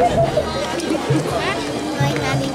Ay, namin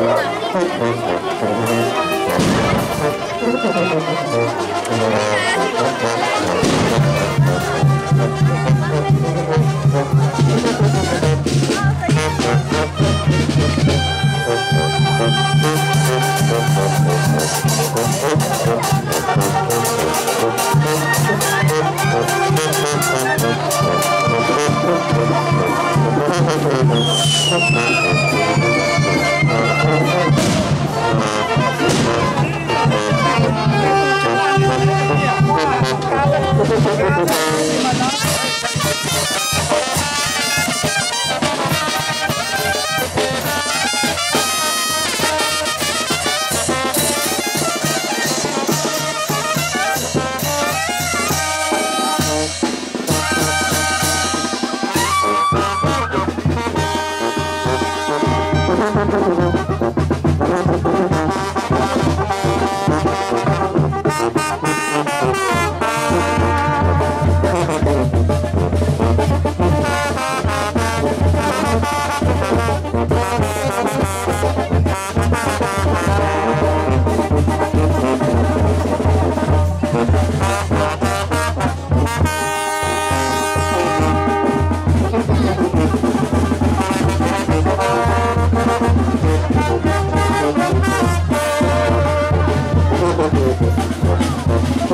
Thank you. ハハハハ。